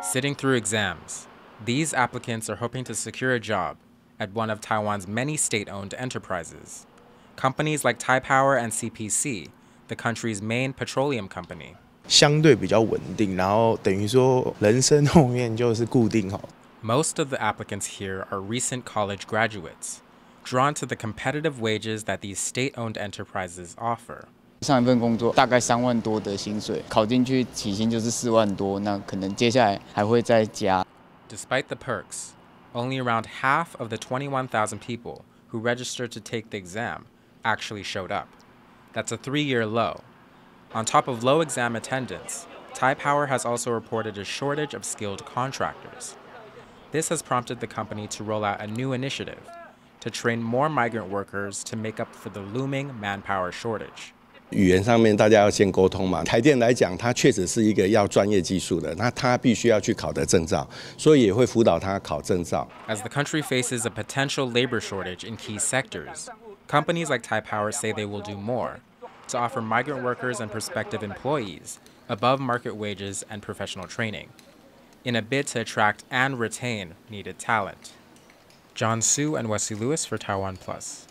Sitting through exams, these applicants are hoping to secure a job at one of Taiwan's many state owned enterprises. Companies like Taipower and CPC, the country's main petroleum company. 相对比较稳定，然后等于说人生后面就是固定好。Most of the applicants here are recent college graduates, drawn to the competitive wages that these state owned enterprises offer. 上一份工作大概三万多的薪水，考进去起薪就是四万多，那可能接下来还会再加。Despite the perks, only around half of the 21,000 people who registered to take the exam actually showed up. That's a three-year low. On top of low exam attendance, Taipower has also reported a shortage of skilled contractors. This has prompted the company to roll out a new initiative to train more migrant workers to make up for the looming manpower shortage. 语言上面大家要先沟通嘛。台电来讲，它确实是一个要专业技术的，那它必须要去考的证照，所以也会辅导他考证照。As the country faces a potential labor shortage in key sectors, companies like Taipower say they will do more to offer migrant workers and prospective employees above market wages and professional training in a bid to attract and retain needed talent. John Su and Wesley Lewis for TaiwanPlus.